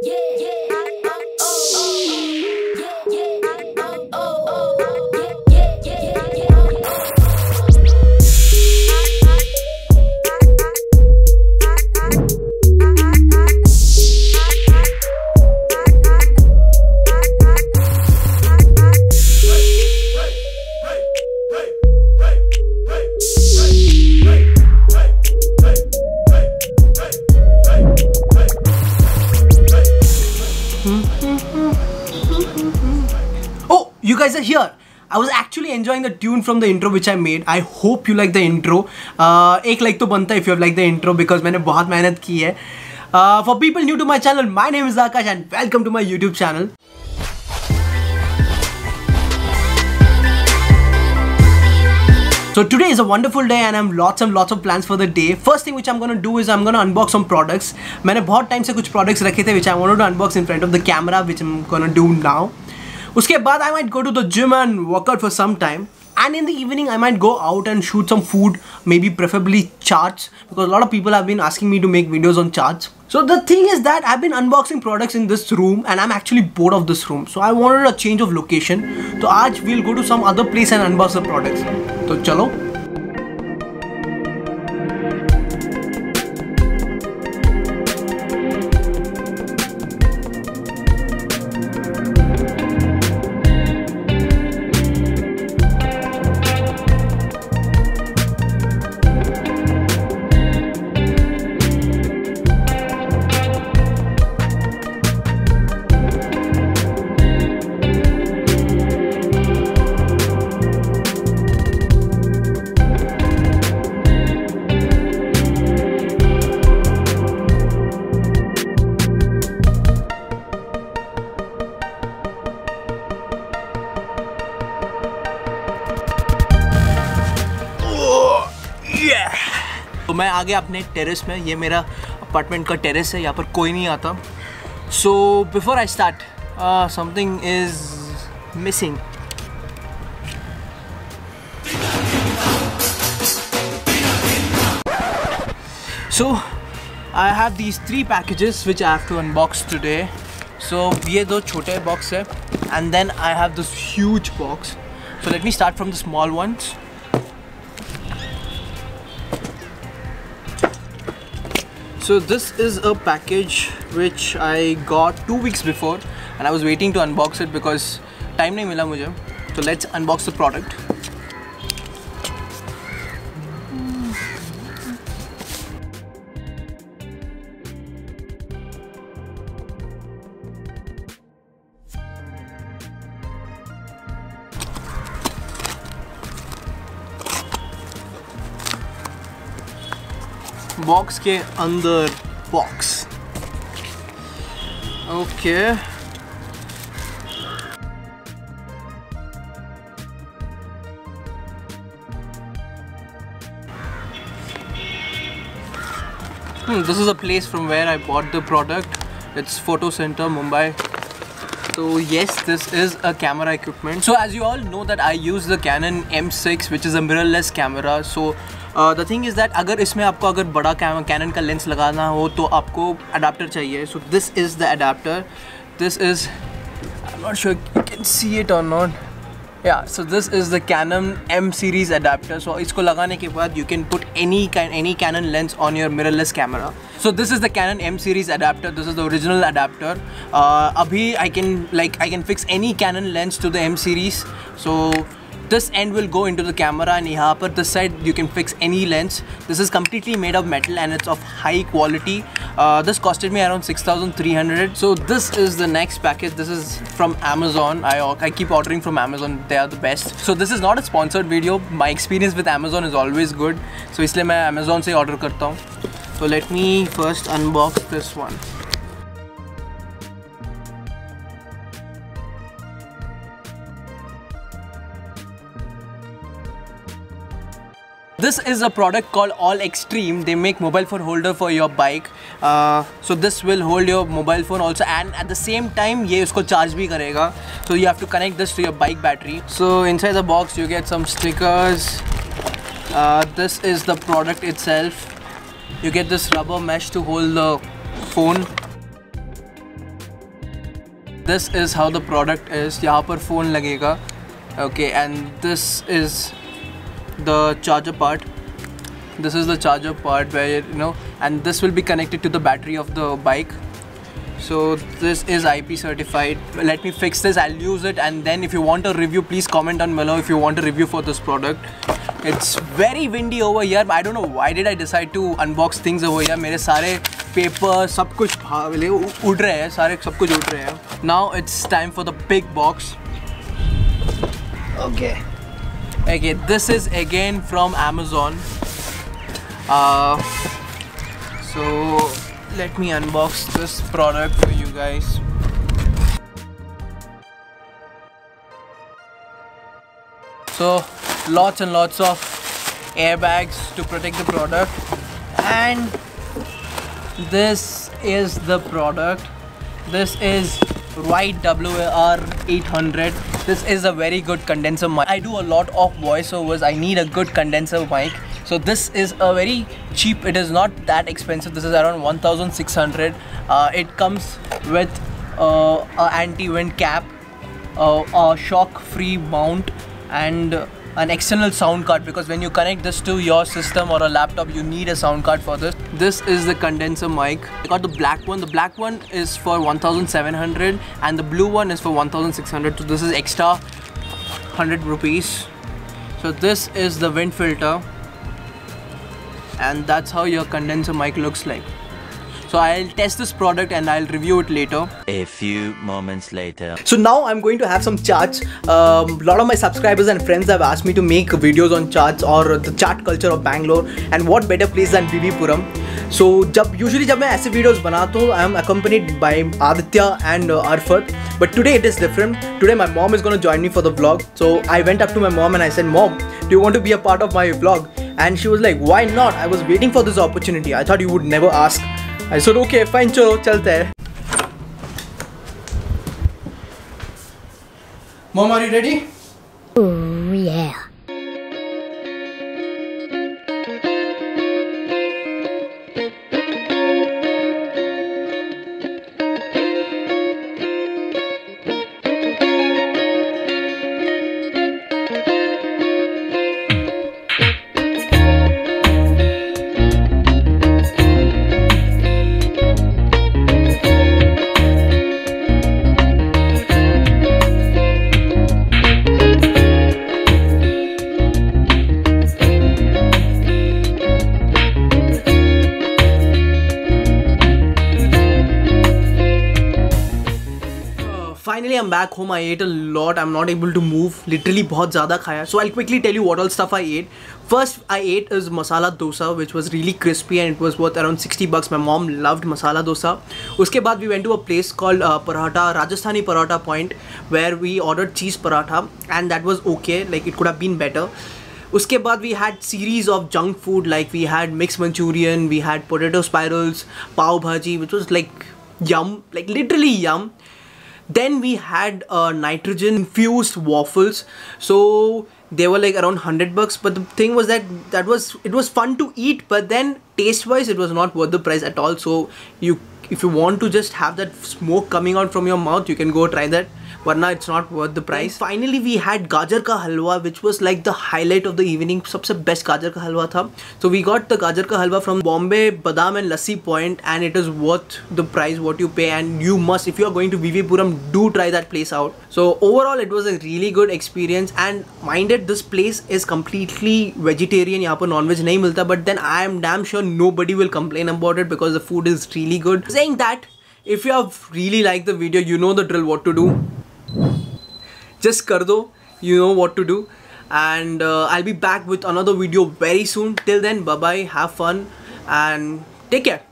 Yeah. Oh, you guys are here. I was actually enjoying the tune from the intro which I made. I hope you like the intro. Uh, एक like तो बनता है if you have liked the intro because मैंने बहुत मेहनत की है. Uh, for people new to my channel, my name is Akash and welcome to my YouTube channel. So today is a wonderful day and I have lots and lots of plans for the day. First thing which I'm gonna do is I'm gonna unbox some products. मैंने बहुत time से कुछ products रखे थे which I wanted to unbox in front of the camera which I'm gonna do now. i might go to the gym and and workout for some time. and in the evening i might go out and shoot some food maybe preferably chats because a lot of people have been asking me to make videos on chats. So the thing is that i've been unboxing products in this room and i'm actually bored of this room. So i wanted a change of location. So aaj we'll go to some other place and unbox the products. So chalo. तो मैं आ गया अपने terrace में, ये मेरा apartment का terrace है, यहाँ पर कोई नहीं आता। So before I start something is missing so I have these three packages which I have to unbox today so ये दो छोटे बॉक्स है and then I have this huge box so let me start from the small ones so this is a package which I got two weeks before and I was waiting to unbox it because time nahi mila mujhe so let's unbox the product. Box के अंदर box okay this is a place from where I what the product it's photo centre Mumbai So yes, this is a camera equipment. So as you all know that I use the Canon M6 which is a mirrorless camera. So the thing is that अगर इसमें आपको अगर बड़ा cannon का lens लगाना हो तो आपको अडाप्टर चाहिए so this is the adapter this is I not sure you can see it और not Yeah, so this is the Canon M series adapter. So इसको लगाने के बाद you can put any any Canon lens on your mirrorless camera. So this is the Canon M series adapter. This is the original adapter. Uh, अभी I can like I can fix any Canon lens to the M series. So this end will go into the camera and here पर this side you can fix any lens this is completely made of metal and it's of high quality uh, this costed me around 6300 so this is the next package this is from Amazon I, I keep ordering from Amazon they are the best so this is not a sponsored video my experience with Amazon is always good so इसलिए मैं Amazon से order करता हूँ so let me first unbox this one This is a product called All Extreme. They make mobile phone holder for your bike. Uh, so this will hold your mobile phone also and at the same time ये उसको charge भी करेगा. So you have to connect this to your bike battery. So inside the box you get some stickers. Uh, this is the product itself. You get this rubber mesh to hold the phone. this is how the product is यहाँ पर phone लगेगा okay and this is the charger part this is the charger part where you know and this will be connected to the battery of the bike so this is IP certified let me fix this I'll use it and then if you want a review please comment down below if you want a review for this product it's very windy over here I don't know why did I decide to unbox things over here मेरे सारे paper सब कुछ उड़ रहे हैं सारे सब कुछ उड़ रहे हैं now it's time for the big box okay okay this is again from Amazon. Uh, so let me unbox this product for you guys. So lots and lots of airbags to protect the product. And this is the product. This is Ride WR 800 this is a very good condenser mic. I do a lot of voiceovers. I need a good condenser mic. So this is a very cheap. It is not that expensive. This is around 1600 uh, it comes with uh, anti-wind cap uh, a shock free mount and an external sound card because when you connect this to your system or a laptop you need a sound card for this. This is the condenser mic. I got the black one. The black one is for 1700 and the blue one is for 1600 so this is extra 100 rupees. So this is the wind filter. And that's how your condenser mic looks like so I'll test this product and I'll review it later. A few moments later. So now I'm going to have some chats. A um, lot of my subscribers and friends have asked me to make videos on chats or the chat culture of Bangalore and what better place than VV Puram. So usually when I make videos, I'm accompanied by Aditya and uh, But today it is different. Today my mom is going to join me for the vlog. So I went up to my mom and I said, Mom, do you want to be a part of my vlog? And she was like, why not? I was waiting for this opportunity. I thought you would never ask. I so okay fine चलो चलते हैं mom are you ready oh yeah finally I am back home I ate a lot I am not able to move literally बहुत ज़्यादा खाया. So I quickly tell you what all stuff I ate first I ate is masala dosa which was really crispy and it was worth around sixty bucks my mom loved masala dosa उसके बाद we went to a place called paratha Rajasthani paratha point where we order cheese paratha and that was okay like it could have been better उसके बाद we had series of junk food like we had mix Manchurian we had potato spirals pav bhaji which was like yum like literally yum then we had uh, nitrogen infused waffles. So they were like around 100 bucks. But the thing was that that was it was fun to eat. But then taste wise it was not worth the price at all. So you if you want to just have that smoke coming out from your mouth you can go try that Varna, it's not worth the price. Finally, we had Gajar Ka Halwa, which was like the highlight of the evening. Sabse best Gajar Ka Halwa tha. So we got the Gajar Ka Halwa from Bombay, Badam and Lassi And it is worth the price what you pay. And you must, if you are going to VV Puram, do try that place out. So overall, it was a really good experience. And mind it, this place is completely vegetarian. Yahan pa non-veg nahi milta. But then I am damn sure nobody will complain about it because the food is really good. Saying that, if you have really liked the video, you know the drill what to do just kar do. You know what to do. And uh, i'll be back with another video very soon. Till then bye bye have fun. And take care